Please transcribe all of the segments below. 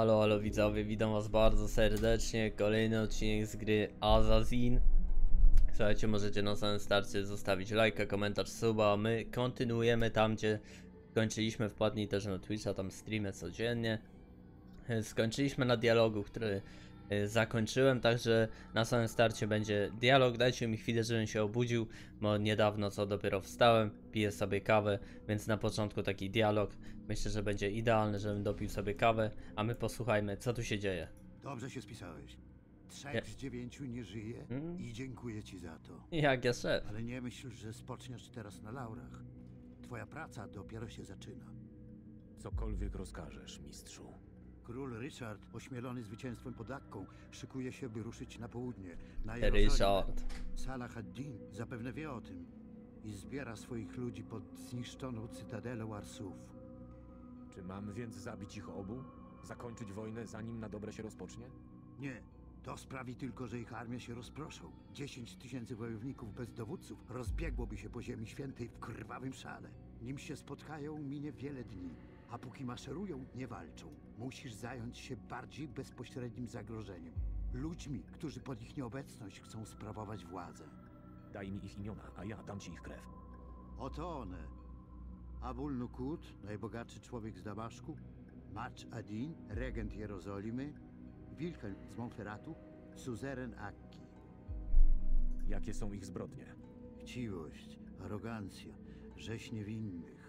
Halo, halo widzowie, witam was bardzo serdecznie. Kolejny odcinek z gry Assassin. Słuchajcie, możecie na samym starcie zostawić lajka, komentarz, suba, my kontynuujemy tam, gdzie skończyliśmy. Wpadnij też na Twitcha, tam streamy codziennie. Skończyliśmy na dialogu, który zakończyłem, także na samym starcie będzie dialog. Dajcie mi chwilę, żebym się obudził, bo niedawno co dopiero wstałem, piję sobie kawę, więc na początku taki dialog. Myślę, że będzie idealny, żebym dopił sobie kawę, a my posłuchajmy, co tu się dzieje. Dobrze się spisałeś. Trzech Nie. z dziewięciu nie żyje Mm. i dziękuję ci za to. Jak ja szef? Ale nie myśl, że spoczniesz teraz na laurach. Twoja praca dopiero się zaczyna. Cokolwiek rozkażesz, mistrzu. Król Richard, ośmielony zwycięstwem pod Akką, szykuje się, by ruszyć na południe, na. Ryszard. Salah ad-Din zapewne wie o tym i zbiera swoich ludzi pod zniszczoną cytadelę Arsuf. Czy mam więc zabić ich obu? Zakończyć wojnę, zanim na dobre się rozpocznie? Nie, to sprawi tylko, że ich armie się rozproszą. 10 tysięcy wojowników bez dowódców rozbiegłoby się po ziemi świętej w krwawym szale. Nim się spotkają, minie wiele dni, a póki maszerują, nie walczą. Musisz zająć się bardziej bezpośrednim zagrożeniem. Ludźmi, którzy pod ich nieobecność chcą sprawować władzę. Daj mi ich imiona, a ja dam ci ich krew. Oto one. Abul Nukut, najbogatszy człowiek z Damaszku, Macz Adin, regent Jerozolimy, Wilhelm z Monferratu, suzeren Akki. Jakie są ich zbrodnie? Chciwość, arogancja, rzeź niewinnych.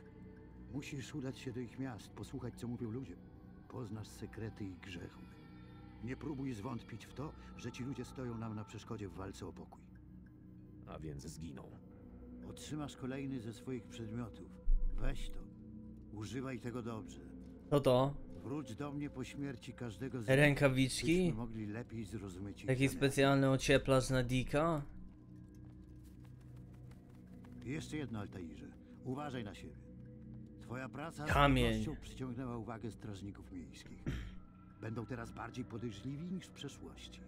Musisz udać się do ich miast, posłuchać, co mówią ludzie. Poznasz sekrety ich grzechów. Nie próbuj zwątpić w to, że ci ludzie stoją nam na przeszkodzie w walce o pokój. A więc zginą. Otrzymasz kolejny ze swoich przedmiotów. Weź to. Używaj tego dobrze. Co to? Wróć do mnie po śmierci każdego z Rękawiczki? byśmy mogli lepiej zrozumieć Taki specjalny ocieplacz na Dika? Jeszcze jedno, Altairze. Uważaj na siebie. Twoja praca Kamień. z przyciągnęła uwagę strażników miejskich. Będą teraz bardziej podejrzliwi niż w przeszłości.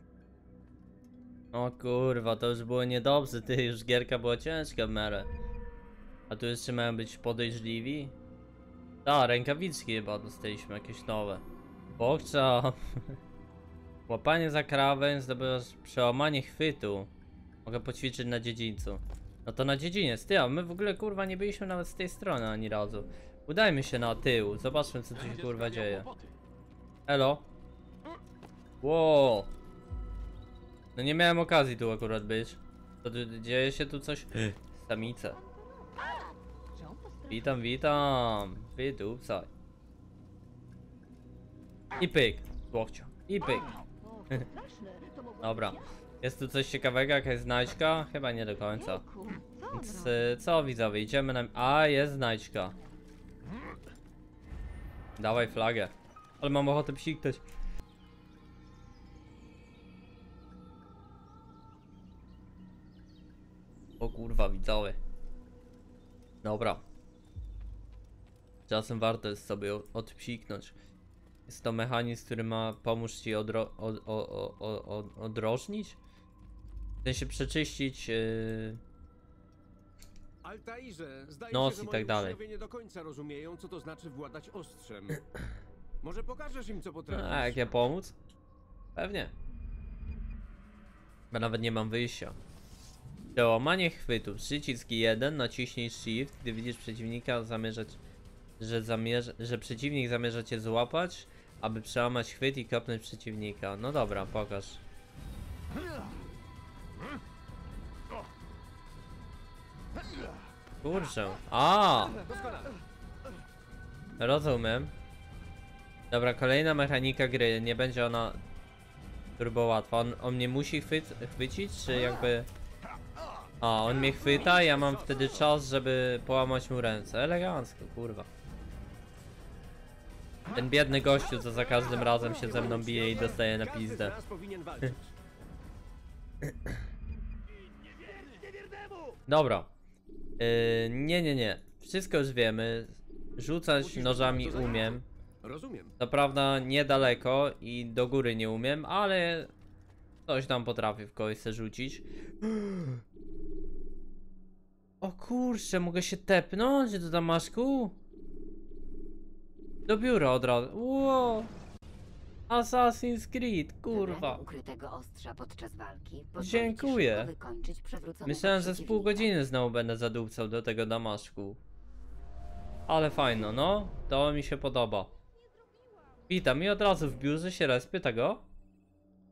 O kurwa, to już było niedobrze, ty, już gierka była ciężka w miarę. A tu jeszcze mają być podejrzliwi? Ta, rękawiczki chyba dostaliśmy jakieś nowe. Bokcza. Łapanie za krawędź, zdobywasz przełamanie chwytu. Mogę poćwiczyć na dziedzińcu. No to na dziedziniec, ty, a my w ogóle kurwa nie byliśmy nawet z tej strony ani razu. Udajmy się na tył, zobaczmy co tu się kurwa dzieje. Elo. Wow. No nie miałem okazji tu akurat być. To dzieje się tu coś. Samice. Witam, witam. Wydupcaj. I pyk. Łowcio. I pyk. Dobra. Jest tu coś ciekawego, jakaś znajdźka? Chyba nie do końca. Więc y, co widzowie, idziemy na... A, jest znajdźka. Dawaj flagę. Ale mam ochotę psiknąć. O kurwa, widzowie. Dobra. Czasem warto jest sobie odpsiknąć. Jest to mechanizm, który ma pomóc ci od o o o o odrożnić? W sensie przeczyścić... Yy... Altairze, zdaje Nos się, że i moi tak dalej. uczniowie nie do końca rozumieją, co to znaczy władać ostrzem. Może pokażesz im, co potrafisz? A jak ja pomóc? Pewnie. Bo nawet nie mam wyjścia. Przełamanie chwytu. Przycisk 1, naciśnij shift, gdy widzisz przeciwnika zamierzać, że, zamierza, że przeciwnik zamierza cię złapać, aby przełamać chwyt i kopnąć przeciwnika. No dobra, pokaż. Kurczę. A! Rozumiem. Dobra, kolejna mechanika gry. Nie będzie ona turbo łatwa. On, on mnie musi chwyt, chwycić, czy jakby... A, on mnie chwyta, ja mam wtedy czas, żeby połamać mu ręce. Elegancko, kurwa. Ten biedny gościu, co za każdym razem się ze mną bije i dostaje na pizdę. Dobra. Yy, nie, nie, nie. Wszystko już wiemy. Rzucać nożami to umiem. Rozumiem. Co prawda niedaleko i do góry nie umiem, ale coś tam potrafię w kogoś rzucić. O kurczę, mogę się tepnąć do Damaszku? Do biura od razu. Wow. Assassin's Creed, kurwa. Ukrytego ostrza podczas walki pozwoli ci Dziękuję. szybko wykończyć przewróconego Myślałem, że z pół przeciwnika. godziny znowu będę zadupcał do tego damaszku. Ale fajno, no. To mi się podoba. Witam i od razu w biurze się respię tego.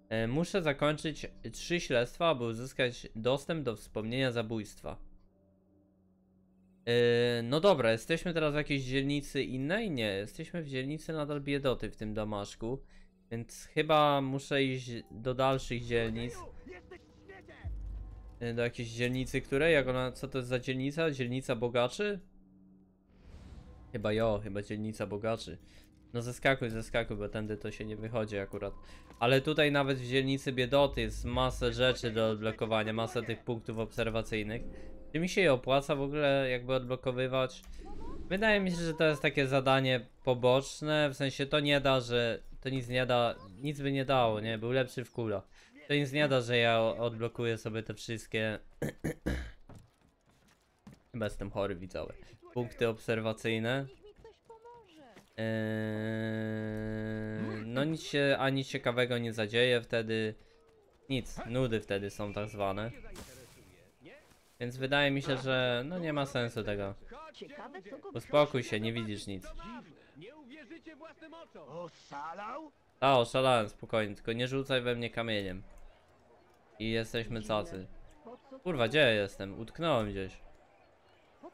E, muszę zakończyć trzy śledztwa, aby uzyskać dostęp do wspomnienia zabójstwa. E, no dobra, jesteśmy teraz w jakiejś dzielnicy innej? Nie, jesteśmy w dzielnicy nadal biedoty w tym damaszku. Więc chyba muszę iść do dalszych dzielnic. Y, Do jakiejś dzielnicy, której? Jak ona, co to jest za dzielnica? Dzielnica bogaczy? Chyba jo, chyba dzielnica bogaczy. No zeskakuj, zeskakuj, bo tędy to się nie wychodzi akurat. Ale tutaj nawet w dzielnicy biedoty jest masę rzeczy do odblokowania, masę tych punktów obserwacyjnych. Czy mi się je opłaca w ogóle jakby odblokowywać? Wydaje mi się, że to jest takie zadanie poboczne, w sensie to nie da, że to nic nie da, nic by nie dało, nie? Był lepszy w kula. To nic nie da, że ja odblokuję sobie te wszystkie. Chyba jestem chory widzowie. Punkty obserwacyjne. Eee, no nic się ani ciekawego nie zadzieje wtedy. Nic, nudy wtedy są tak zwane. Więc wydaje mi się, że no nie ma sensu tego. Uspokój się, nie widzisz nic. Uwierzycie własnym oczom! A, oszalałem, spokojnie, tylko nie rzucaj we mnie kamieniem. I jesteśmy cacy. Kurwa, gdzie ja jestem? Utknąłem gdzieś.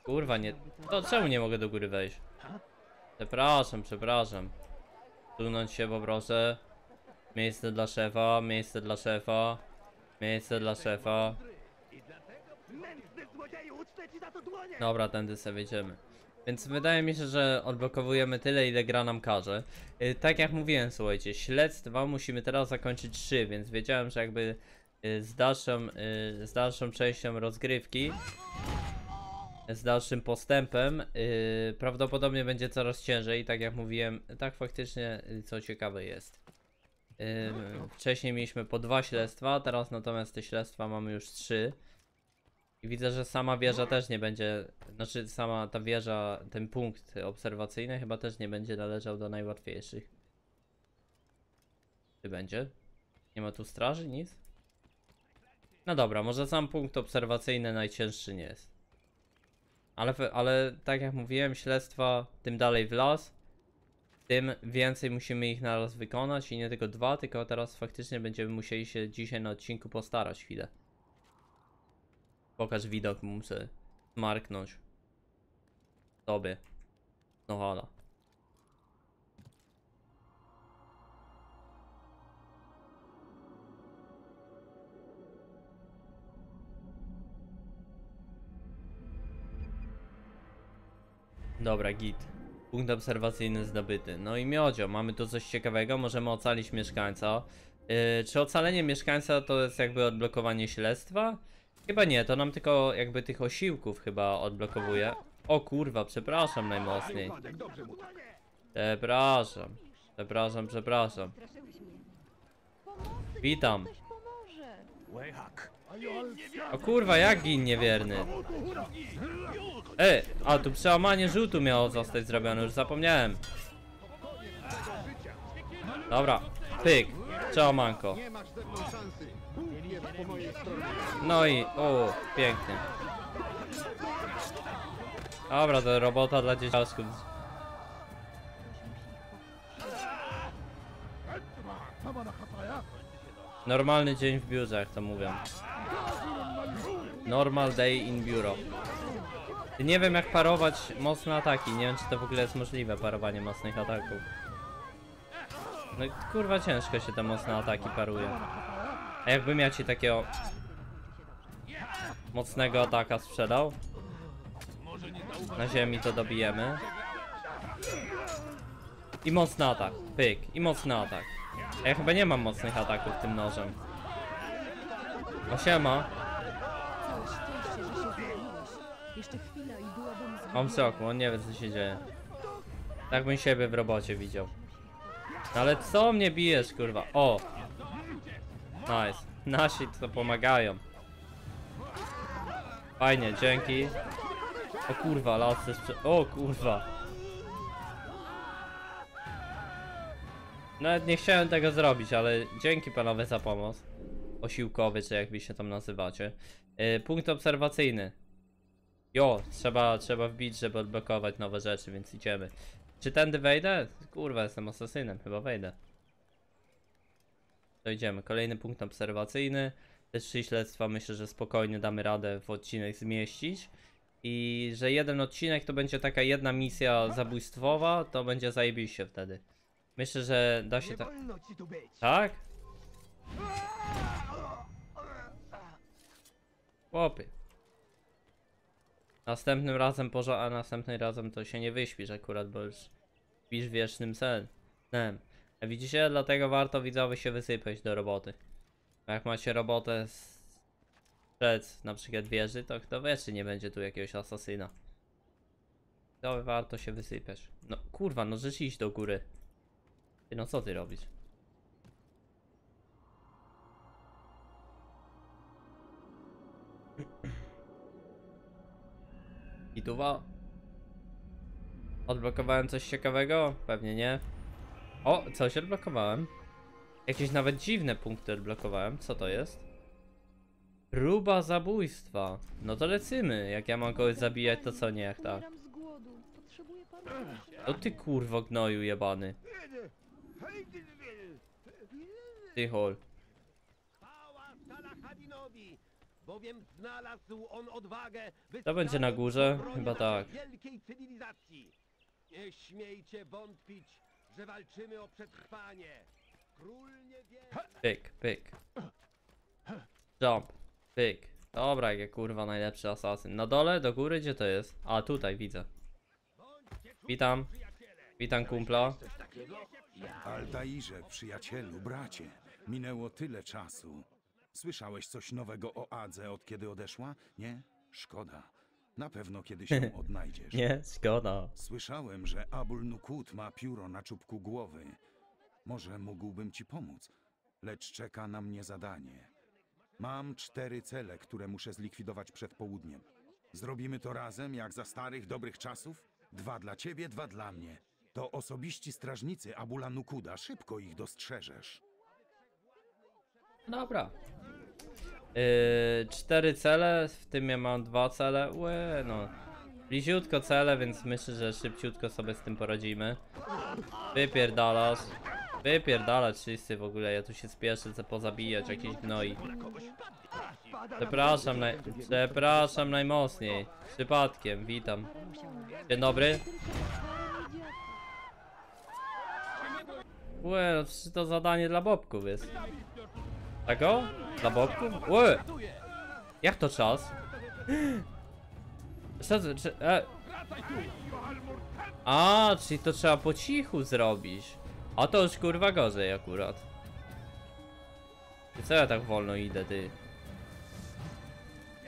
Kurwa, nie... To czemu nie mogę do góry wejść? Przepraszam, przepraszam. Sunąć się poproszę. Miejsce dla szefa, miejsce dla szefa. Miejsce dla szefa. Dobra, tędy sobie wejdziemy. Więc wydaje mi się, że odblokowujemy tyle, ile gra nam każe. Y, tak jak mówiłem, słuchajcie, śledztwa musimy teraz zakończyć 3, więc wiedziałem, że jakby y, z dalszą, y, z dalszą częścią rozgrywki, z dalszym postępem, prawdopodobnie będzie coraz ciężej. Tak jak mówiłem, tak faktycznie, co ciekawe jest. Wcześniej mieliśmy po dwa śledztwa, teraz natomiast te śledztwa mamy już trzy. I widzę, że sama wieża też nie będzie, znaczy sama ta wieża, ten punkt obserwacyjny chyba też nie będzie należał do najłatwiejszych. Czy będzie? Nie ma tu straży, nic? No dobra, może sam punkt obserwacyjny najcięższy nie jest. Ale, ale tak jak mówiłem, śledztwa tym dalej w las, tym więcej musimy ich naraz wykonać i nie tylko dwa, tylko teraz faktycznie będziemy musieli się dzisiaj na odcinku postarać chwilę. Pokaż widok, muszę marknąć. Tobie. No hala. Dobra, git. Punkt obserwacyjny zdobyty. No i miodzio, mamy tu coś ciekawego, możemy ocalić mieszkańca. Yy, czy ocalenie mieszkańca to jest jakby odblokowanie śledztwa? Chyba nie, to nam tylko jakby tych osiłków chyba odblokowuje. O kurwa, przepraszam najmocniej. Przepraszam. Przepraszam, przepraszam. Witam. O kurwa, jak gin niewierny. E, a tu przełamanie rzutu miało zostać zrobione, już zapomniałem. Dobra, pyk, przełamanko. No i, o, pięknie. Dobra, to robota dla dzieciaczków. Normalny dzień w biurze, jak to mówią. Normal day in biuro. Nie wiem jak parować mocne ataki, nie wiem czy to w ogóle jest możliwe parowanie mocnych ataków. No kurwa ciężko się te mocne ataki paruje. A jakbym ja ci takiego mocnego ataka sprzedał? Na ziemi to dobijemy. I mocny atak, pyk, i mocny atak. A ja chyba nie mam mocnych ataków tym nożem. O siema. Byłabym z On w szoku, on nie wie co się dzieje. Tak bym siebie w robocie widział. No ale co mnie bijesz, kurwa? O! Nice. Nasi to pomagają. Fajnie, dzięki. O kurwa, lasy sprze... O kurwa. Nawet nie chciałem tego zrobić, ale dzięki panowie za pomoc. Osiłkowy, czy jak wy się tam nazywacie. Yy, punkt obserwacyjny. Jo, trzeba, trzeba wbić, żeby odblokować nowe rzeczy, więc idziemy. Czy tędy wejdę? Kurwa, jestem asasynem, chyba wejdę. To idziemy. Kolejny punkt obserwacyjny. Te trzy śledztwa myślę, że spokojnie damy radę w odcinek zmieścić. I że jeden odcinek to będzie taka jedna misja zabójstwowa, to będzie zajebiście wtedy. Myślę, że da się tak. Tak? Chłopy. Następnym razem porza, a następnym razem to się nie wyśpisz akurat, bo już śpisz wiecznym sen. Snem. Widzicie? Dlatego warto widzowie się wysypać do roboty. Bo Jak macie robotę z przed na przykład wieży, to kto wie, czy nie będzie tu jakiegoś asasyna. To warto się wysypać. No kurwa, no żeś iść do góry. Ty, no co ty robisz? I tuwa? Odblokowałem coś ciekawego? Pewnie nie. O, coś odblokowałem. Jakieś nawet dziwne punkty odblokowałem. Co to jest? Próba zabójstwa. No to lecimy. Jak ja mam kogoś zabijać, to co nie jak tak. To ty kurwo gnoju jebany. Ty hol. Bowiem znalazł on odwagę, To będzie na górze? Chyba tak. wielkiej cywilizacji. Nie śmiejcie wątpić, że walczymy o przetrwanie. Król nie wie... Pyk, pyk. Jump. Pyk. Dobra, jak kurwa najlepszy asasyn. Na dole, do góry, gdzie to jest? A, tutaj widzę. Witam. Witam kumpla. Altairze, przyjacielu, bracie, minęło tyle czasu. Słyszałeś coś nowego o Adze od kiedy odeszła? Nie? Szkoda. Na pewno kiedyś ją odnajdziesz. Nie, szkoda. Słyszałem, że Abul Nukut ma pióro na czubku głowy. Może mógłbym ci pomóc, lecz czeka na mnie zadanie. Mam cztery cele, które muszę zlikwidować przed południem. Zrobimy to razem, jak za starych, dobrych czasów? Dwa dla ciebie, dwa dla mnie. To osobiści strażnicy Abula Nukuda, szybko ich dostrzeżesz. Dobra. Yy, cztery cele, w tym ja mam dwa cele. Łe, no. Bliziutko cele, więc myślę, że szybciutko sobie z tym poradzimy. Wypierdalasz. Wypierdalać wszyscy w ogóle, ja tu się spieszę, chcę pozabijać jakieś gnoi. Przepraszam, naj... przepraszam najmocniej. Przypadkiem, witam. Dzień dobry. Łe, no to zadanie dla bobków jest. Tego? Dla bobków? Łe! Jak to czas? To- czy, e... A, czyli to trzeba po cichu zrobić. A to już kurwa gorzej akurat. Co ja tak wolno idę, ty?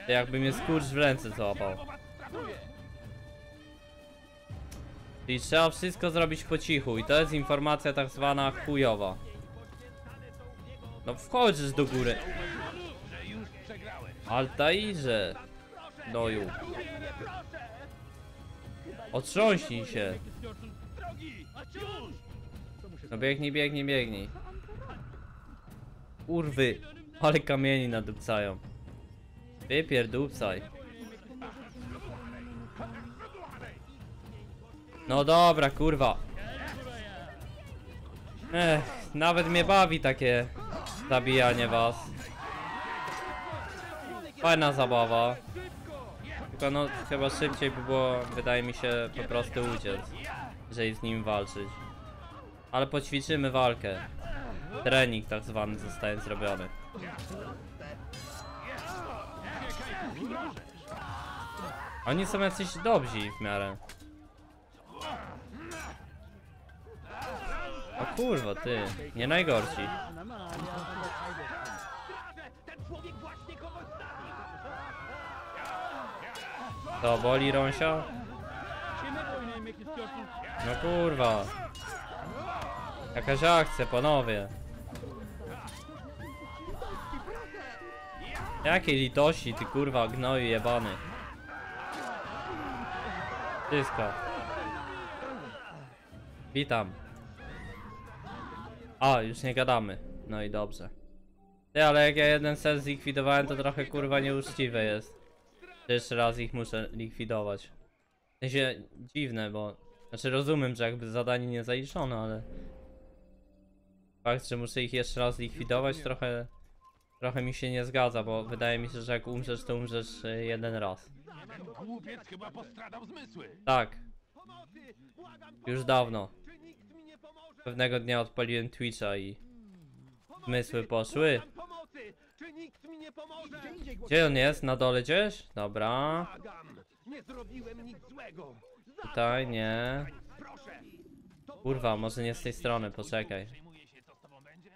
To jakby mnie skurcz w ręce złapał. Czyli trzeba wszystko zrobić po cichu i to jest informacja tak zwana chujowa. No wchodzisz do góry. Altairze. Noju. Otrząśnij się. No biegnij, biegnij, biegnij. Kurwy. Ale kamieni nadupcają. Wypierdupcaj. No dobra, kurwa. Ech, nawet mnie bawi takie zabijanie was. Fajna zabawa. Tylko no, chyba szybciej by było, wydaje mi się, po prostu uciec. Jeżeli z nim walczyć. Ale poćwiczymy walkę. Trening tak zwany zostaje zrobiony. Oni są jacyś dobrzy w miarę. O kurwa, ty. Nie najgorsi. To boli Rąsia? No kurwa. Jakaś akcja, panowie. Jakiej litości, ty kurwa gnoju jebany. Wszystko. Witam. A, już nie gadamy. No i dobrze. Ty, ale jak ja jeden set zlikwidowałem, to trochę kurwa nieuczciwe jest. Jeszcze raz ich muszę likwidować. W sensie dziwne, bo... Znaczy rozumiem, że jakby zadanie nie zaliczono, ale... Fakt, że muszę ich jeszcze raz likwidować trochę... Trochę mi się nie zgadza, bo wydaje mi się, że jak umrzesz, to umrzesz e, jeden raz. Głupiec chyba postradał zmysły. Tak, już dawno. Pewnego dnia odpaliłem Twitcha i... Zmysły poszły. Nikt mi nie pomoże? Gdzie on jest? Na dole gdzieś? Dobra. Błagam! Nie zrobiłem nic złego! Za Tutaj nie. proszę! To Kurwa, może nie z tej strony, poczekaj. Przejmuje się, co z tobą będzie?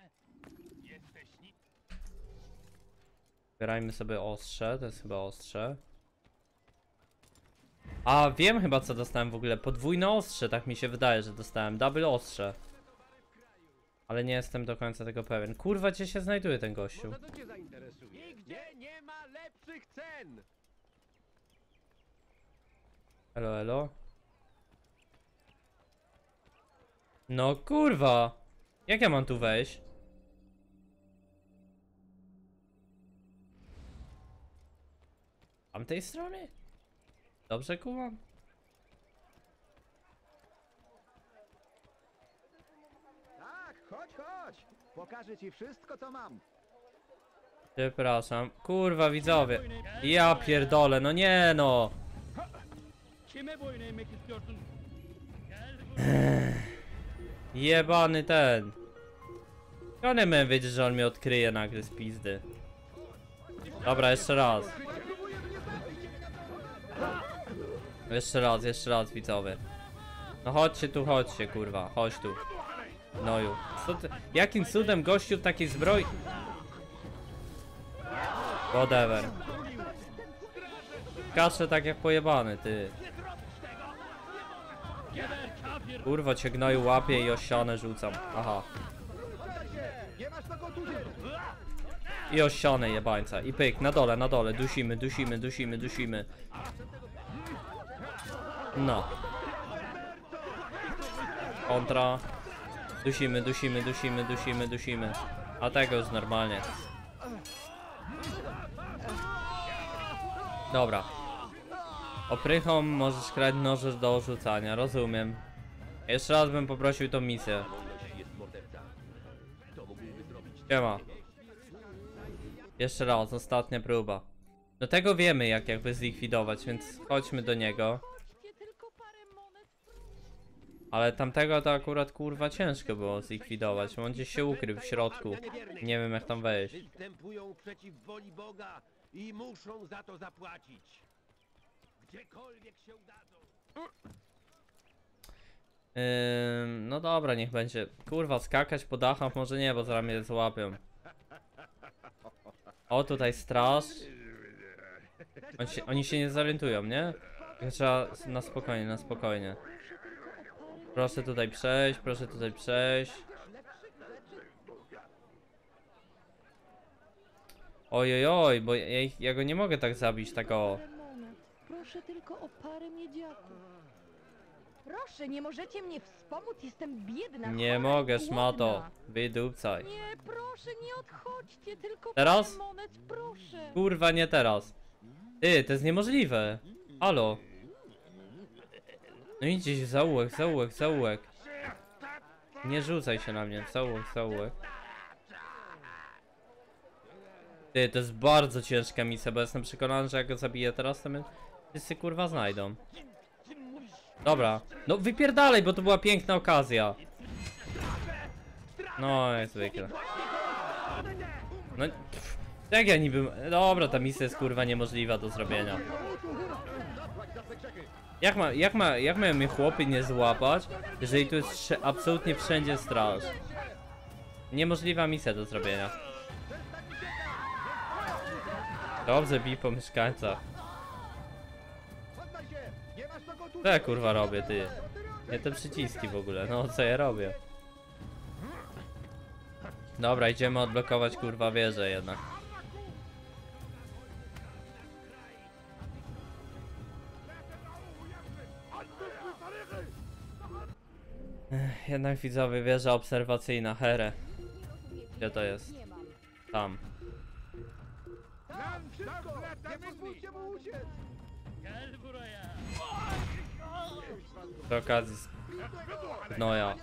Jesteś ni... Zbierajmy sobie ostrze, to jest chyba ostrze. A, wiem chyba co dostałem w ogóle. Podwójne ostrze, tak mi się wydaje, że dostałem. Double ostrze. Ale nie jestem do końca tego pewien. Kurwa, gdzie się znajduje ten gościu? Może to cię zainteresuje. Nigdzie nie ma lepszych cen! Elo, elo. No kurwa! Jak ja mam tu wejść? Tamtej strony? Dobrze kumam? Tak, chodź, chodź. Pokażę ci wszystko, co mam. Przepraszam. Kurwa widzowie. Ja pierdolę, no nie no. Jebany ten. Ja nie miałem wiedzieć, że on mnie odkryje nagle z pizdy. Dobra, jeszcze raz. Jeszcze raz, jeszcze raz widzowie. No chodźcie tu, chodźcie kurwa, chodź tu. Noju. Co ty, jakim cudem gościu takiej zbroi... Whatever. Kaszę tak jak pojebany, ty. Kurwa cię gnoju łapie i o ścianę rzucam. Aha. I o ścianę jebańca. I pyk, na dole, na dole. Dusimy, dusimy, dusimy, dusimy. No. Kontra. Dusimy, dusimy, dusimy, dusimy, dusimy. A tego już normalnie. Dobra. Oprychą możesz krać noże do rzucania, rozumiem. Jeszcze raz bym poprosił tą misję. Siema. Jeszcze raz, ostatnia próba. No tego wiemy jak jakby zlikwidować, więc chodźmy do niego. Ale tamtego to akurat kurwa ciężko było zlikwidować, bo on gdzieś się ukrył w środku. Nie wiem jak tam wejść. Występują przeciw woli Boga i muszą za to zapłacić. Gdziekolwiek się udadzą. Ym, no dobra, niech będzie. Kurwa, skakać po dachach może nie, bo zaraz mnie złapią. O, tutaj straż. Oni się, oni się nie zorientują, nie? Trzeba na spokojnie, na spokojnie. Proszę tutaj przejść, proszę tutaj przejść. Oj, oj, oj, bo ja, ich- ja go nie mogę tak zabić, tak o. Parę monet. Proszę tylko o parę miedziaków. Proszę, nie możecie mnie wspomóc, jestem biedna. Nie chora i mogę, szmato. głodna. Wydupcaj. Nie, proszę, nie odchodźcie, tylko Teraz? parę monet, proszę. Kurwa, nie teraz. Ty, to jest niemożliwe. Halo. No idź w zaułek, zaułek, zaułek. Nie rzucaj się na mnie, zaułek, zaułek. Ty, to jest bardzo ciężka misja, bo jestem przekonany, że jak go zabiję teraz, to mnie wszyscy kurwa znajdą. Dobra, no wypierdalaj, bo to była piękna okazja. No, jak zwykle. No, pff, jak ja niby... Dobra, ta misja jest kurwa niemożliwa do zrobienia. Jak ma, jak ma, jak mają mnie chłopy nie złapać, jeżeli tu jest absolutnie wszędzie straż? Niemożliwa misja do zrobienia. Dobrze, bij po mieszkańcach. Co ja kurwa robię, ty? Nie te przyciski w ogóle, no co ja robię? Dobra, idziemy odblokować kurwa wieżę jednak. Ech, jednak widzowie wieża obserwacyjna, Here. Gdzie to jest? Tam. Nie pozwólcie mu uciec! Przy okazji z... No ja.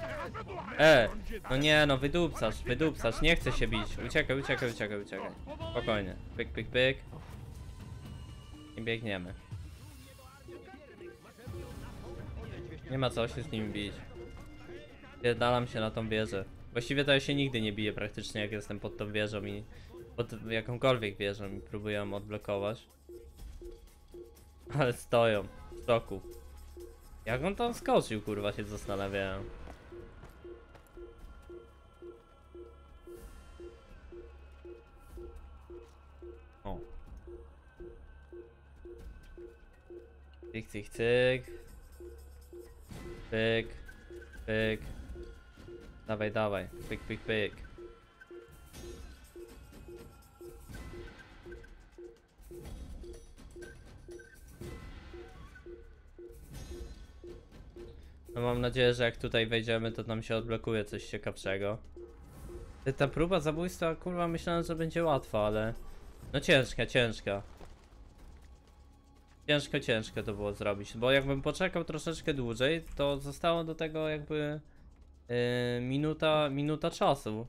E! No nie no, wydupcasz, wydupcasz, nie chcę się bić. Uciekaj, uciekaj, uciekaj, uciekaj. Spokojnie. Pyk, pyk, pyk. I biegniemy. Nie ma co się z nimi bić. Pierdalam się na tą wieżę. Właściwie to ja się nigdy nie biję praktycznie jak jestem pod tą wieżą i pod jakąkolwiek wieżą i próbuję ją odblokować. Ale stoją w szoku. Jak on tam skoczył, kurwa, się zastanawiałem. O. Cyk, cyk, cyk. Pyk. Pyk. Dawaj, dawaj. Pyk, pyk, pyk. No mam nadzieję, że jak tutaj wejdziemy, to nam się odblokuje coś ciekawszego. Ta próba zabójstwa, kurwa, myślałem, że będzie łatwa, ale... No ciężka, ciężka. Ciężko, ciężko to było zrobić, bo jakbym poczekał troszeczkę dłużej, to zostało do tego jakby... Yy, minuta, minuta czasu.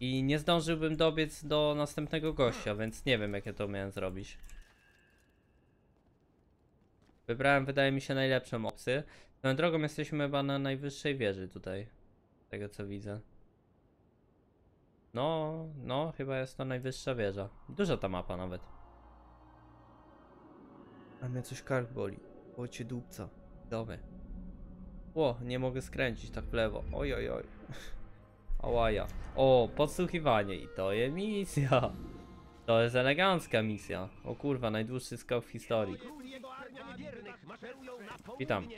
I nie zdążyłbym dobiec do następnego gościa, więc nie wiem, jak ja to miałem zrobić. Wybrałem, wydaje mi się, najlepszą opcję. Swoją drogą jesteśmy chyba na najwyższej wieży tutaj. Z tego co widzę. No, no, chyba jest to najwyższa wieża. Duża ta mapa nawet. A mnie coś kark boli. Bocie dupca. Domy. O, nie mogę skręcić tak w lewo. Oj, oj, oj. Ałaja. O, podsłuchiwanie. I to jest misja. To jest elegancka misja. O kurwa, najdłuższy skok w historii. Witam.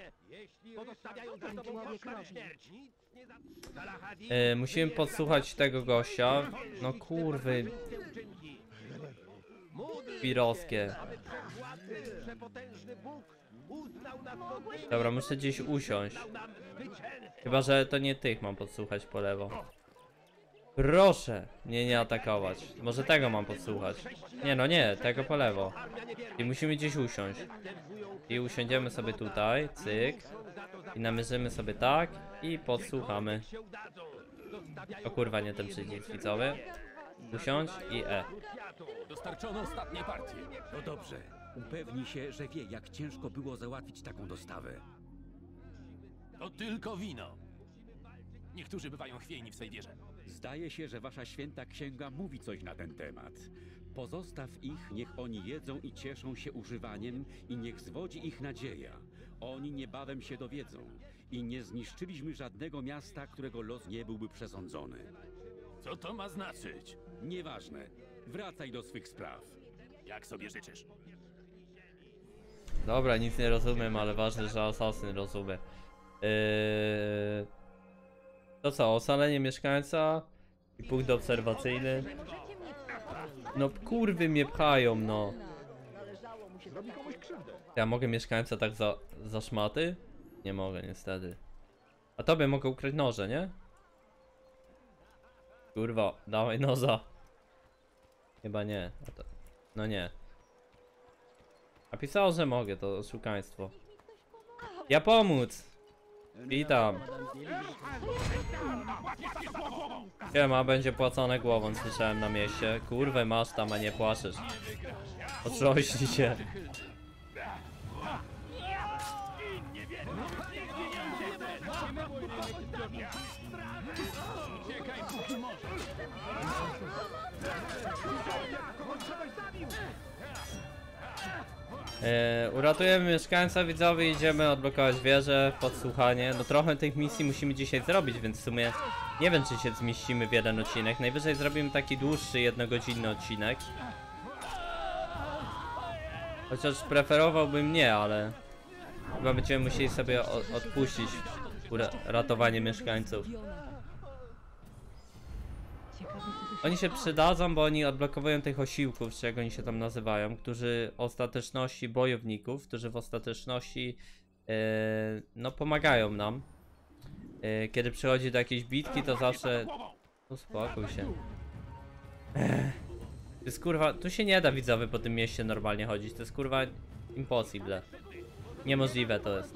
E, musimy podsłuchać tego gościa. No kurwy, pirowskie. przepotężny Bóg Dobra, muszę gdzieś usiąść. Chyba, że to nie tych mam podsłuchać po lewo. Proszę, mnie nie atakować. Może tego mam podsłuchać. Nie, no nie, tego po lewo. I musimy gdzieś usiąść. I usiądziemy sobie tutaj, cyk. I namierzymy sobie tak. I podsłuchamy. O kurwa, nie ten przycisk widzowy. Usiądź i E. Dostarczono ostatnie partie. To dobrze. Upewnij się, że wie, jak ciężko było załatwić taką dostawę. To tylko wino. Niektórzy bywają chwiejni w tej wierze. Zdaje się, że wasza święta księga mówi coś na ten temat. Pozostaw ich, niech oni jedzą i cieszą się używaniem i niech zwodzi ich nadzieja. Oni niebawem się dowiedzą. I nie zniszczyliśmy żadnego miasta, którego los nie byłby przesądzony. Co to ma znaczyć? Nieważne. Wracaj do swych spraw. Jak sobie życzysz? Dobra, nic nie rozumiem, ale ważne, że asasyn rozumie. Yy... To co, ocalenie mieszkańca i punkt obserwacyjny. No kurwy mnie pchają, no. Ja mogę mieszkańca tak za, za szmaty? Nie mogę niestety. A tobie mogę ukraść noże, nie? Kurwa, dawaj noza. Chyba nie. No nie. A że mogę, to oszukaństwo. Ja pomóc! Witam. Siema, będzie płacone głową, słyszałem na mieście. Kurwę masz tam, a nie płaczesz. Otrząśnij się. E, uratujemy mieszkańca widzowie, idziemy odblokować wieżę, podsłuchanie. No trochę tych misji musimy dzisiaj zrobić, więc w sumie nie wiem czy się zmieścimy w jeden odcinek. Najwyżej zrobimy taki dłuższy, jednogodzinny odcinek. Chociaż preferowałbym nie, ale chyba będziemy musieli sobie odpuścić ratowanie mieszkańców. Oni się przydadzą, bo oni odblokowują tych osiłków, czy jak oni się tam nazywają, którzy w ostateczności bojowników, którzy w ostateczności e, no pomagają nam. Yy, kiedy przychodzi do jakiejś bitki, to zawsze... Uspokój się. To jest kurwa... Tu się nie da widzowy po tym mieście normalnie chodzić. To jest kurwa... Impossible. Niemożliwe to jest.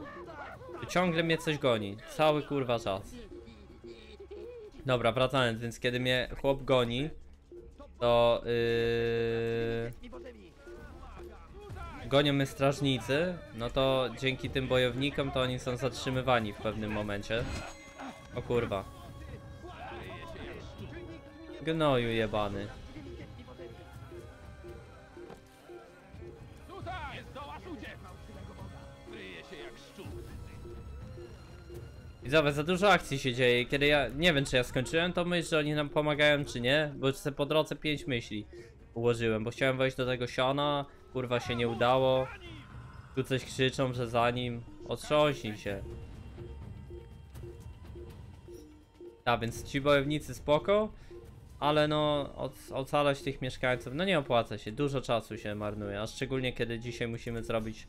Tu ciągle mnie coś goni. Cały kurwa czas. Dobra, wracając, więc kiedy mnie chłop goni, to yy, gonią mnie strażnicy, no to dzięki tym bojownikom to oni są zatrzymywani w pewnym momencie. O kurwa. Gnoju jebany. Widzowie, za dużo akcji się dzieje. Kiedy ja nie wiem, czy ja skończyłem to myśl, że oni nam pomagają, czy nie, bo sobie po drodze pięć myśli ułożyłem, bo chciałem wejść do tego siana, kurwa się nie udało. Tu coś krzyczą, że za nim. Otrząśnij się. A więc ci bojownicy spoko, ale no oc- ocalać tych mieszkańców, no nie opłaca się, dużo czasu się marnuje, a szczególnie kiedy dzisiaj musimy zrobić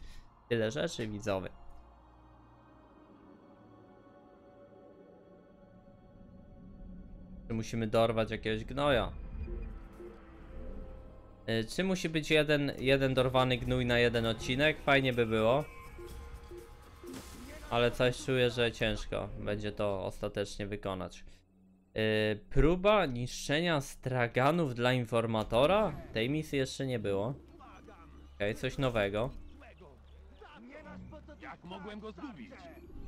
tyle rzeczy widzowie. Czy musimy dorwać jakiegoś gnoja? Y, Czy musi być jeden, jeden dorwany gnój na jeden odcinek? Fajnie by było. Ale coś czuję, że ciężko będzie to ostatecznie wykonać. Y, próba niszczenia straganów dla informatora? Tej misji jeszcze nie było. Okej, coś nowego. Jak mogłem go zgubić?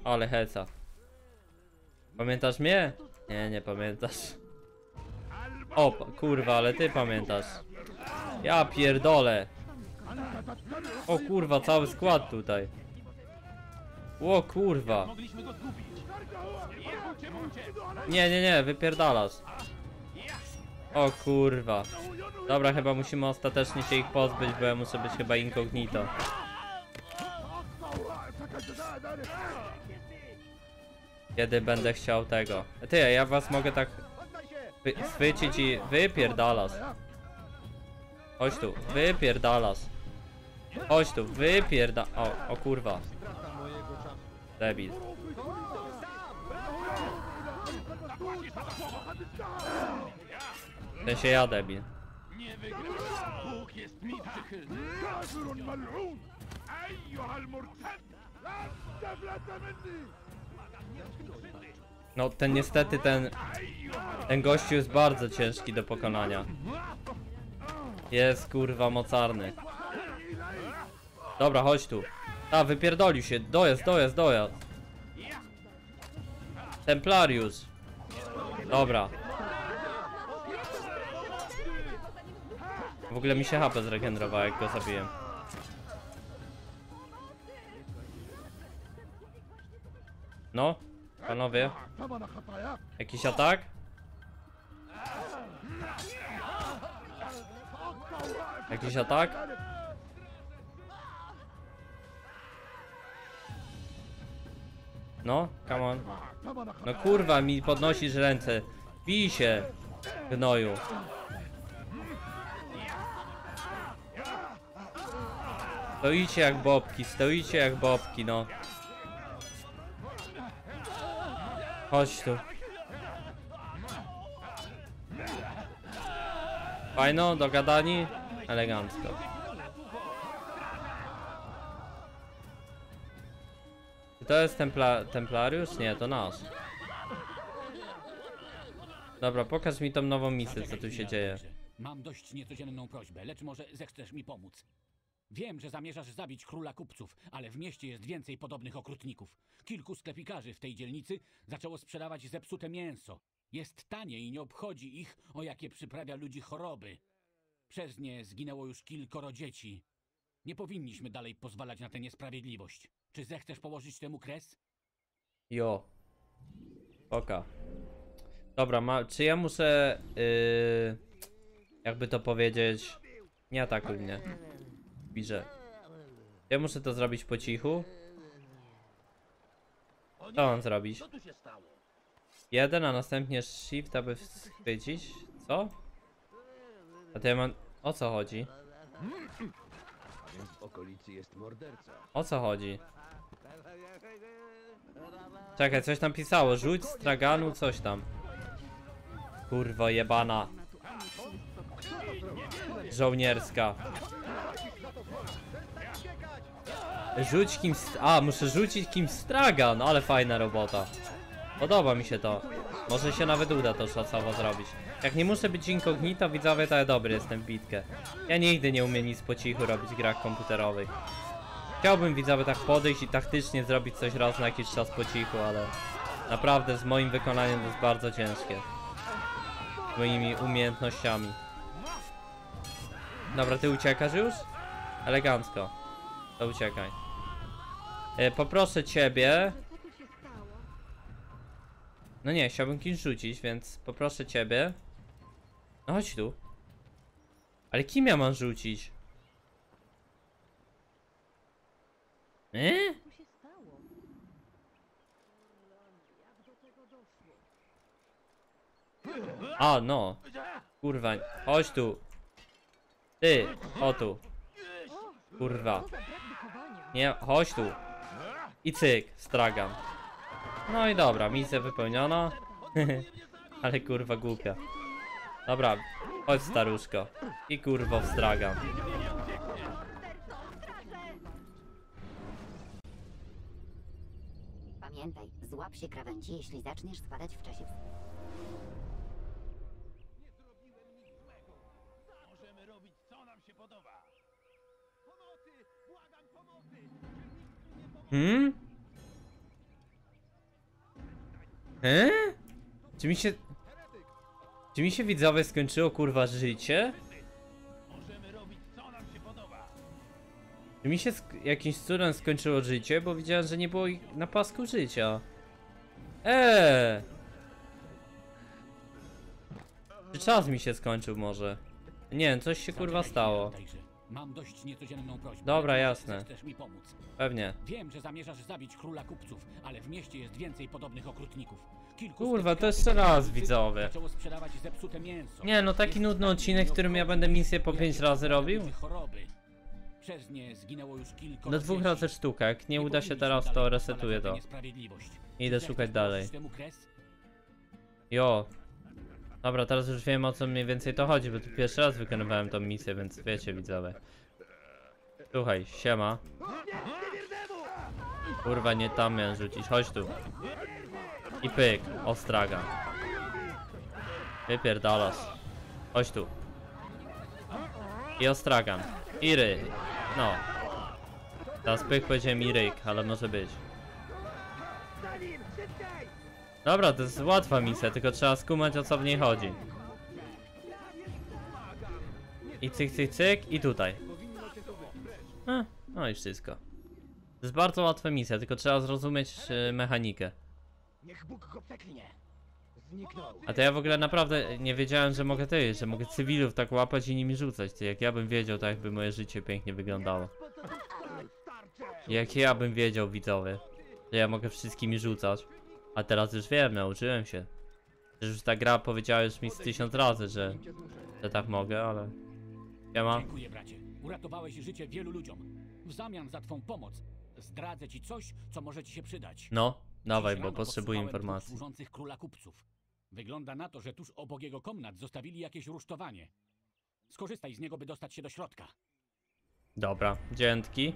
Ale heca. Pamiętasz mnie? Nie, nie pamiętasz. O, kurwa, ale ty pamiętasz. Ja pierdolę. O kurwa, cały skład tutaj. O kurwa. Nie, nie, nie, wypierdalasz. O kurwa. Dobra, chyba musimy ostatecznie się ich pozbyć, bo ja muszę być chyba incognito. Kiedy będę chciał tego. Ty, ja was mogę tak wy- i wypierdalasz. Chodź tu, wypierdalasz. Chodź tu, wypierda... O, o kurwa. Debil. W sensie ja debil. Nie wygram. Bóg jest mi przychylny. No ten niestety ten ten gościu jest bardzo ciężki do pokonania. Jest kurwa mocarny. Dobra, chodź tu. A, wypierdolił się. Dojazd, dojazd, dojazd. Templariusz. Dobra. W ogóle mi się HP zregenerowało jak go zabiłem. No, panowie. Jakiś atak? Jakiś atak? No, come on. No kurwa, mi podnosisz ręce. Bij się, gnoju. Stoicie jak bobki, stoicie jak bobki, no. Chodź tu. Fajno, dogadani? Elegancko. Czy to jest templa templariusz? Nie, to nasz. Dobra, pokaż mi tą nową misję, co tu się dzieje. Mam dość niecodzienną prośbę, lecz może zechcesz mi pomóc. Wiem, że zamierzasz zabić króla kupców, ale w mieście jest więcej podobnych okrutników. Kilku sklepikarzy w tej dzielnicy zaczęło sprzedawać zepsute mięso. Jest tanie i nie obchodzi ich, o jakie przyprawia ludzi choroby. Przez nie zginęło już kilkoro dzieci. Nie powinniśmy dalej pozwalać na tę niesprawiedliwość. Czy zechcesz położyć temu kres? Jo. Oka. Dobra, ma, czy ja muszę, yy, jakby to powiedzieć, nie atakuj mnie. Bliżej. Ja muszę to zrobić po cichu. Co mam zrobić? Jeden, a następnie shift, aby schwycić. Co? A to ja mam... O co chodzi? W okolicy jest morderca. O co chodzi? Czekaj, coś tam pisało. Rzuć straganu, coś tam. Kurwa jebana. Żołnierska. Rzuć kimś... A, muszę rzucić kimś stragan, ale fajna robota. Podoba mi się to. Może się nawet uda to szacowo zrobić. Jak nie muszę być incognito, widzowie, to ja dobry jestem w bitkę. Ja nigdy nie umiem nic po cichu robić w grach komputerowych. Chciałbym widzowie tak podejść i taktycznie zrobić coś raz na jakiś czas po cichu, ale naprawdę z moim wykonaniem to jest bardzo ciężkie. Z moimi umiejętnościami. Dobra, ty uciekasz już? Elegancko. To uciekaj. E, poproszę ciebie. No nie, chciałbym kimś rzucić, więc poproszę ciebie. No chodź tu. Ale kim ja mam rzucić? E? A, no. Kurwa, chodź tu. Ty, o tu. Kurwa. Nie, chodź tu. I cyk, stragan. No i dobra, misja wypełniona. Ale kurwa głupia. Dobra, chodź staruszko. I kurwa w stragan. Pamiętaj, złap się krawędzi, jeśli zaczniesz spadać w czasie... Hmm? He? Czy mi się... Czy mi się widzowie skończyło kurwa życie? Czy mi się jakimś cudem skończyło życie? Bo widziałem, że nie było ich na pasku życia. Eee! Czy czas mi się skończył może? Nie wiem, coś się kurwa stało. Mam dość niecodzienną prośbę. Dobra, jasne. Chcesz mi pomóc. Pewnie. Wiem, że zamierzasz zabić króla kupców, ale w mieście jest więcej podobnych okrutników. Kilku Kurwa, to jeszcze raz, mięso. Nie, no taki Jest nudny odcinek, w którym ja będę misję po 5 razy robił. Przez nie zginęło już kilka Do dwóch razy sztuka, jak nie uda się teraz, to resetuję to. Idę szukać dalej. Jo. Dobra, teraz już wiem o co mniej więcej to chodzi, bo tu pierwszy raz wykonywałem tą misję, więc wiecie widzowie. Słuchaj, siema. Kurwa, nie tam miałem rzucić, chodź tu. I pyk, ostraga. Wypierdalas. Chodź tu. I ostragan. I ry. No. Teraz pyk powiedziałem i ryk, ale może być. Dobra, to jest łatwa misja, tylko trzeba skumać o co w niej chodzi. I cyk, cyk, cyk i tutaj. E, no i wszystko. To jest bardzo łatwa misja, tylko trzeba zrozumieć e, mechanikę. Niech Bóg go przeklinie. Zniknął. A to ja w ogóle naprawdę nie wiedziałem, że mogę ty, że mogę cywilów tak łapać i nimi rzucać. Ty, jak ja bym wiedział, tak jakby moje życie pięknie wyglądało. Jak ja bym wiedział, widzowie, że ja mogę wszystkimi rzucać. A teraz już wiem, nauczyłem się. Przecież już ta gra powiedziała już mi z tysiąc razy, że, że tak mogę, ale... Siema. Dziękuję, bracie. Uratowałeś życie wielu ludziom. W zamian za twą pomoc zdradzę ci coś, co może ci się przydać. No, dawaj, bo potrzebuję informacji. służących króla kupców. Wygląda na to, że tuż obok jego komnat zostawili jakieś rusztowanie. Skorzystaj z niego, by dostać się do środka. Dobra, dzięki.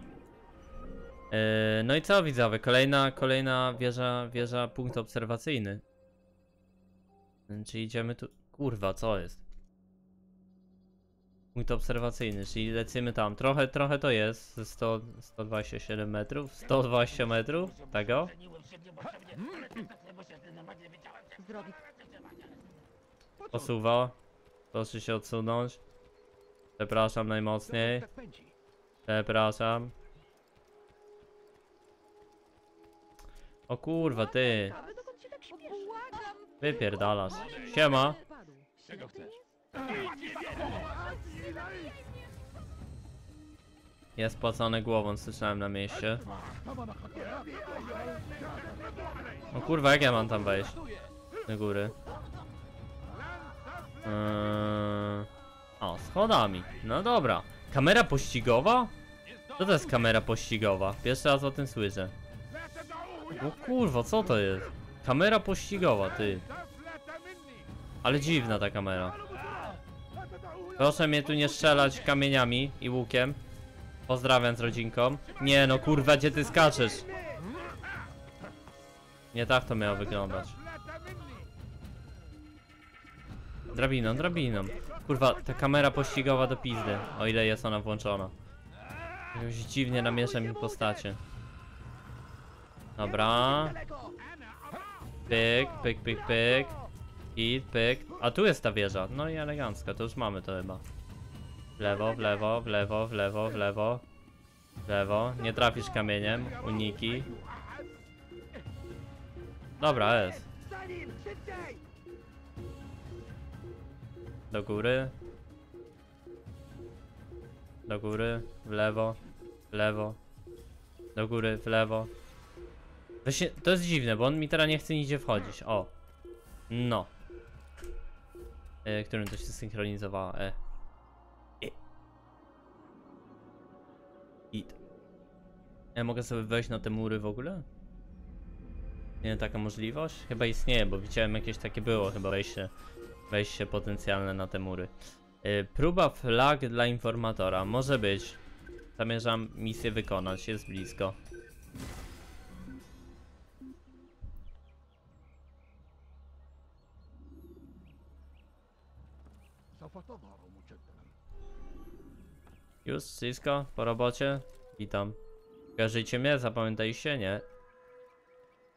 Yy, no i co widzowie, kolejna, kolejna wieża, wieża, punkt obserwacyjny. Yy, Czy idziemy tu... Kurwa, co jest? Punkt obserwacyjny, czyli lecimy tam. Trochę, trochę to jest, ze 100, 127 metrów, 120 metrów, tego. Posuwa. Proszę się odsunąć. Przepraszam najmocniej. Przepraszam. O kurwa, ty. Wypierdalasz. Siema. Czego chcesz? Jest płacony głową, słyszałem na mieście. O kurwa, jak ja mam tam wejść? Do góry. Eee... O, schodami. No dobra. Kamera pościgowa? Co to jest kamera pościgowa? Pierwszy raz o tym słyszę. O kurwa, co to jest? Kamera pościgowa, ty. Ale dziwna ta kamera. Proszę mnie tu nie strzelać kamieniami i łukiem. Pozdrawiam z rodzinką. Nie no kurwa, gdzie ty skaczesz? Nie tak to miało wyglądać. Drabiną, drabiną. Kurwa, ta kamera pościgowa do pizdy, o ile jest ona włączona. Jakoś dziwnie namiesza mi postacie. Dobra. Pyk, pyk, pyk, pyk. I pyk. A tu jest ta wieża. No i elegancka, to już mamy to chyba. W lewo, w lewo, w lewo, w lewo, w lewo. W lewo. Nie trafisz kamieniem. Uniki. Dobra, jest. Do góry. Do góry, w lewo, w lewo. Do góry, w lewo. Właśnie, to jest dziwne, bo on mi teraz nie chce nigdzie wchodzić. O. No. E, którym to się synchronizowało? E. E. Git. Ja mogę sobie wejść na te mury w ogóle? Nie, taka możliwość? Chyba istnieje, bo widziałem jakieś takie było, chyba wejście, wejście potencjalne na te mury. E, próba flag dla informatora. Może być. Zamierzam misję wykonać, jest blisko. Już wszystko po robocie? Witam. Kojarzycie mnie? Zapamiętajcie? Nie.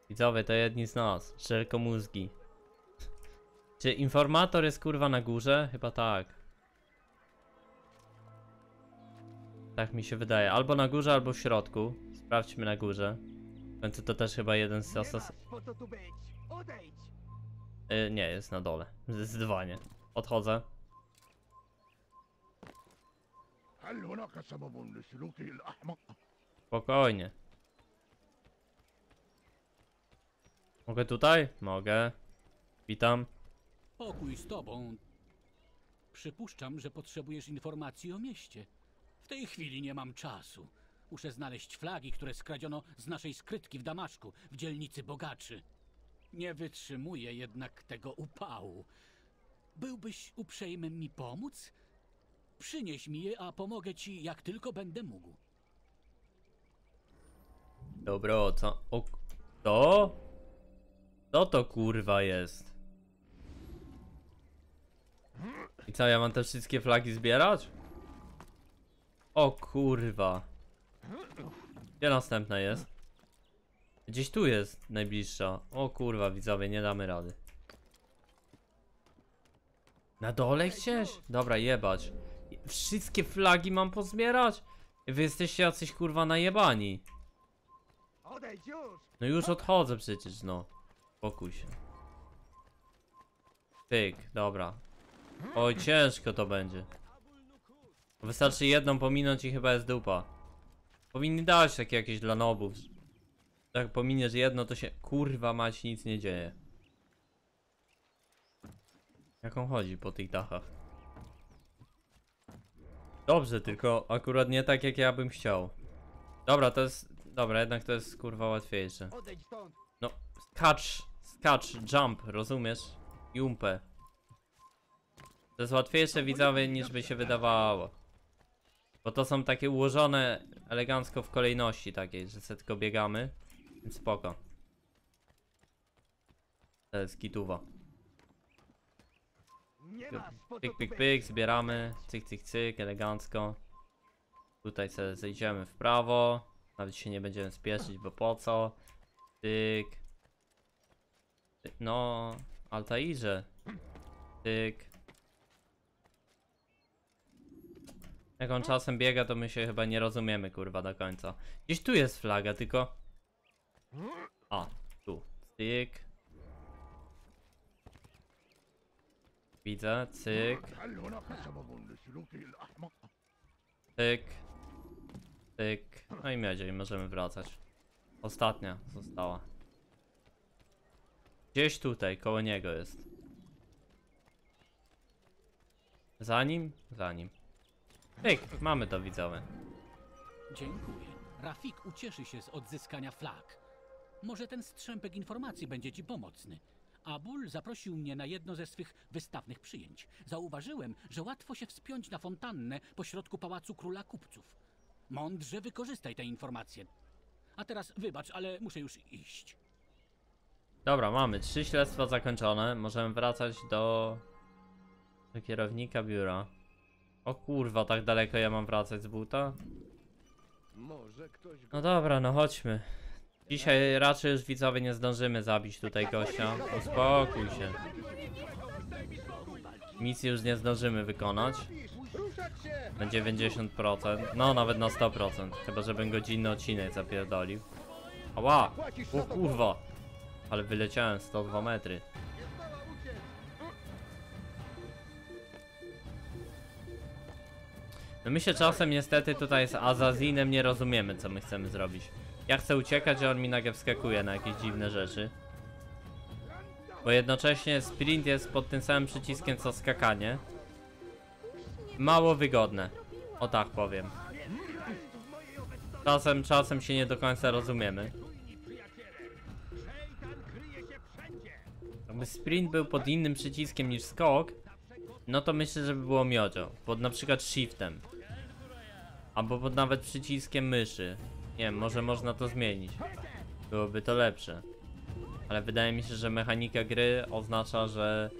Widzowie, to jedni z nas. Szerkomózgi. Czy informator jest kurwa na górze? Chyba tak. Tak mi się wydaje. Albo na górze, albo w środku. Sprawdźmy na górze. W końcu to też chyba jeden z asas... Y, nie, jest na dole. Zdecydowanie. Odchodzę. Spokojnie. Mogę tutaj? Mogę. Witam. Pokój z tobą. Przypuszczam, że potrzebujesz informacji o mieście. W tej chwili nie mam czasu. Muszę znaleźć flagi, które skradziono z naszej skrytki w Damaszku, w dzielnicy bogaczy. Nie wytrzymuję jednak tego upału. Byłbyś uprzejmy mi pomóc? Przynieś mi je, a pomogę ci jak tylko będę mógł. Dobra, o co? O, to? Co to kurwa jest? I co, ja mam te wszystkie flagi zbierać? O kurwa. Gdzie następna jest? Gdzieś tu jest najbliższa. O kurwa, widzowie, nie damy rady. Na dole chciałeś? Dobra, jebać. Wszystkie flagi mam pozbierać? Wy jesteście jacyś kurwa najebani. No już odchodzę przecież, no. Spokój się. Pyk, dobra. Oj, ciężko to będzie. Wystarczy jedną pominąć i chyba jest dupa. Powinni dać takie jakieś dla nobów. Jak pominiesz jedno, to się kurwa mać nic nie dzieje. Jak on chodzi po tych dachach? Dobrze, tylko akurat nie tak jak ja bym chciał. Dobra, to jest... Dobra, jednak to jest kurwa łatwiejsze. No, skacz, skacz, jump, rozumiesz? Jumpę. To jest łatwiejsze widzowie niż by się wydawało. Bo to są takie ułożone elegancko w kolejności takiej, że sobie tylko biegamy. Więc spoko. To jest gituwa. Nie masz po co Pyk, pyk, pyk, zbieramy. Cyk, cyk, cyk, elegancko. Tutaj sobie zejdziemy w prawo. Nawet się nie będziemy spieszyć, bo po co? Tyk. Ty- No, Altairze. Tyk. Jak on czasem biega, to my się chyba nie rozumiemy, kurwa, do końca. Gdzieś tu jest flaga, tylko... A, tu. Tyk. Widzę, cyk. Tyk. Tyk. No i miedzie i możemy wracać. Ostatnia została. Gdzieś tutaj, koło niego jest. Za nim? Za nim. Tyk, mamy to widzowie. Dziękuję. Rafik ucieszy się z odzyskania flag. Może ten strzępek informacji będzie ci pomocny. Abul zaprosił mnie na jedno ze swych wystawnych przyjęć. Zauważyłem, że łatwo się wspiąć na fontannę pośrodku pałacu króla kupców. Mądrze wykorzystaj te informacje. A teraz wybacz, ale muszę już iść. Dobra, mamy trzy śledztwa zakończone. Możemy wracać do... do kierownika biura. O kurwa, tak daleko ja mam wracać z buta? Może ktoś go... No dobra, no chodźmy. Dzisiaj raczej już widzowie nie zdążymy zabić tutaj gościa. Uspokój się. Misji już nie zdążymy wykonać. Na 90%. No, nawet na 100%. Chyba, żebym godzinny odcinek zapierdolił. Ała! O kurwa! Ale wyleciałem 102 metry. No my się czasem niestety tutaj z Azazinem nie rozumiemy co my chcemy zrobić. Ja chcę uciekać, a on mi nagle wskakuje na jakieś dziwne rzeczy. Bo jednocześnie sprint jest pod tym samym przyciskiem co skakanie. Mało wygodne. O tak powiem. Czasem, czasem się nie do końca rozumiemy. Jakby sprint był pod innym przyciskiem niż skok, no to myślę, że by było miodzio. Pod na przykład shiftem. Albo pod nawet przyciskiem myszy. Nie wiem, może można to zmienić. Byłoby to lepsze. Ale wydaje mi się, że mechanika gry oznacza, że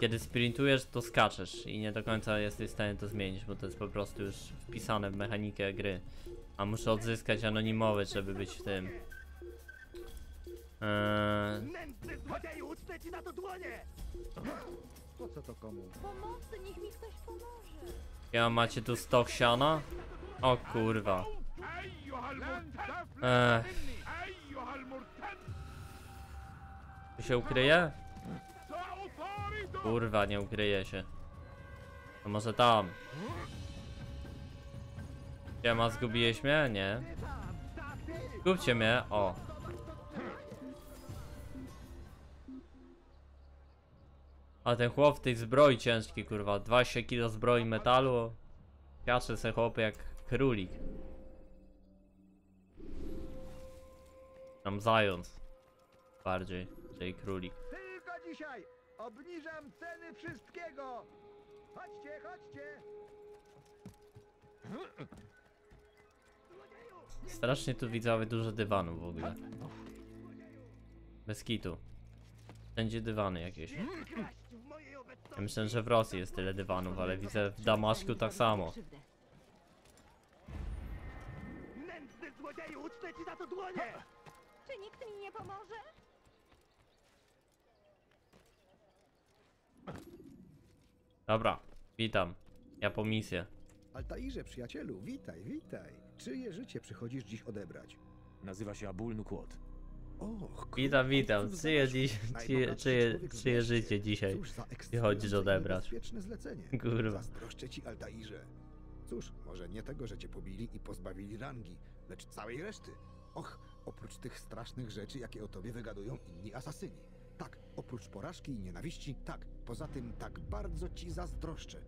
kiedy sprintujesz, to skaczesz i nie do końca jesteś w stanie to zmienić, bo to jest po prostu już wpisane w mechanikę gry. A muszę odzyskać anonimowy, żeby być w tym. Eee! Po co to komu? Pomocy, niech mi ktoś pomoże. ja macie tu stok siana? O kurwa. Eee, tu się ukryje? Kurwa, nie ukryje się. To może tam. Siema, zgubiłeś mnie? Nie. Zgubcie mnie, o. A ten chłop w tej zbroi ciężki, kurwa. 20 kg zbroi metalu. Kacze se chłopy jak królik. Tam zając. Bardziej, czyli królik. Tylko dzisiaj obniżam ceny wszystkiego! Chodźcie, chodźcie! Strasznie tu widzowie dużo dywanów w ogóle. Bez kitu. Wszędzie dywany jakieś. Ja myślę, że w Rosji jest tyle dywanów, ale widzę w Damaszku tak samo. Nędzny złodzieju, ci za to dłonie! Czy nikt mi nie pomoże? Dobra, witam. Ja po misję. Altairze, przyjacielu, witaj, witaj. Czyje życie przychodzisz dziś odebrać? Nazywa się Abul Nukwot. Och, Witam, witam. Czyje, dziś, czyje, czyje, czyje życie dzisiaj i odebrać? niebezpieczne zlecenie. Kurwa. Zazdroszczę ci, Altairze. Cóż, może nie tego, że cię pobili i pozbawili rangi, lecz całej reszty. Och, oprócz tych strasznych rzeczy, jakie o tobie wygadują inni asasyni. Tak, oprócz porażki i nienawiści, tak, poza tym tak bardzo ci zazdroszczę.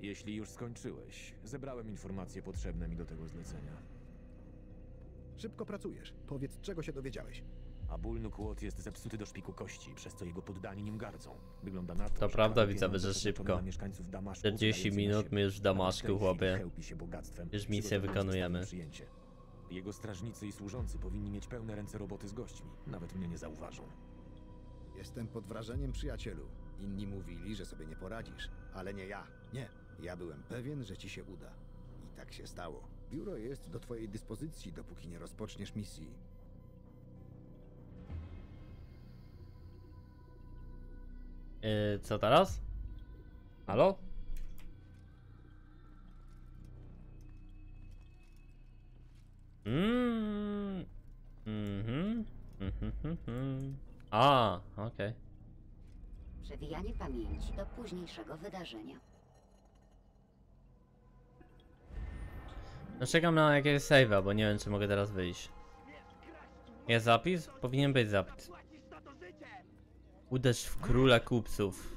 Jeśli już skończyłeś, zebrałem informacje potrzebne mi do tego zlecenia. Szybko pracujesz. Powiedz, czego się dowiedziałeś. Abul Nukwot jest zepsuty do szpiku kości, przez co jego poddani nim gardzą. Wygląda na to, To że prawda, widzowie, że szybko. na mieszkańców Damaszku 40 wydający na minut my już w Damaszku, chłopie. chełpi się bogactwem, Już misję wykonujemy. Przyjęcie. Jego strażnicy i służący powinni mieć pełne ręce roboty z gośćmi. Nawet mnie nie zauważą. Jestem pod wrażeniem, przyjacielu. Inni mówili, że sobie nie poradzisz, ale nie ja. Nie, ja byłem pewien, że ci się uda. I tak się stało. Biuro jest do twojej dyspozycji, dopóki nie rozpoczniesz misji. Yy, co teraz? Halo? Mmm. Mhm. Mhm. mhm. A, okej. Przewijanie pamięci do późniejszego wydarzenia. No czekam na jakieś save'a, bo nie wiem czy mogę teraz wyjść. Jest zapis? Powinien być zapis. Uderz w króla kupców.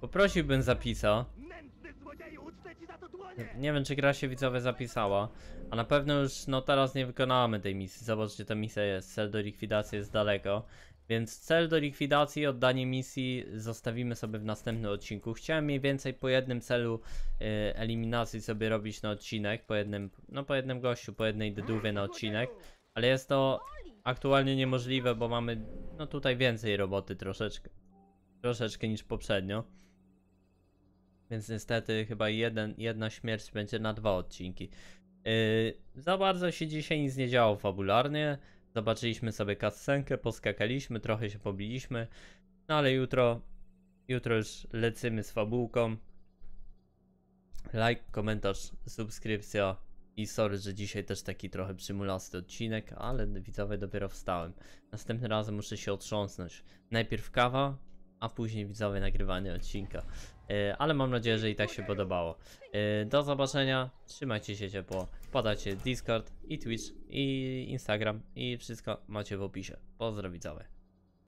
Poprosiłbym zapisa. Nędzny złodzieju, ucnę ci za to dłonie! Nie wiem, czy gra się widzowie zapisała, a na pewno już no teraz nie wykonamy tej misji. Zobaczcie, ta misja jest, cel do likwidacji jest daleko. Więc cel do likwidacji oddanie misji zostawimy sobie w następnym odcinku. Chciałem mniej więcej po jednym celu y, eliminacji sobie robić na odcinek, po jednym, no po jednym gościu, po jednej dedówie na odcinek, ale jest to aktualnie niemożliwe, bo mamy no tutaj więcej roboty troszeczkę, troszeczkę niż poprzednio. Więc niestety chyba jeden, jedna śmierć będzie na dwa odcinki. Yy, za bardzo się dzisiaj nic nie działo fabularnie. Zobaczyliśmy sobie kascenkę, poskakaliśmy, trochę się pobiliśmy. No ale jutro, jutro już lecimy z fabułką. Like, komentarz, subskrypcja. I sorry, że dzisiaj też taki trochę przymulasty odcinek, ale widzowie dopiero wstałem. Następnym razem muszę się otrząsnąć. Najpierw kawa, a później widzowie nagrywanie odcinka. Yy, ale mam nadzieję, że i tak się podobało. Yy, do zobaczenia, trzymajcie się ciepło, podajcie Discord i Twitch i Instagram i wszystko macie w opisie. Pozdro widzowie.